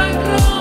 like wrong.